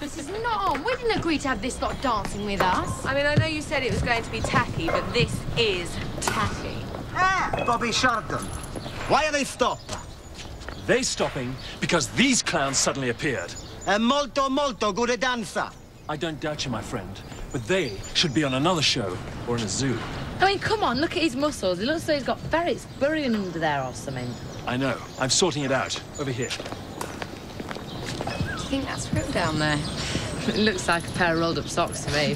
This is not on. We didn't agree to have this lot dancing with us. I mean, I know you said it was going to be tacky, but this is tacky. Ah, Bobby Shardon. Why are they stopped? They stopping because these clowns suddenly appeared. A molto, molto good dancer. I don't doubt you, my friend but they should be on another show or in a zoo. I mean, come on, look at his muscles. He looks like he's got ferrets burrowing under there or something. I know. I'm sorting it out. Over here. Do you think that's real down there? It looks like a pair of rolled up socks to me.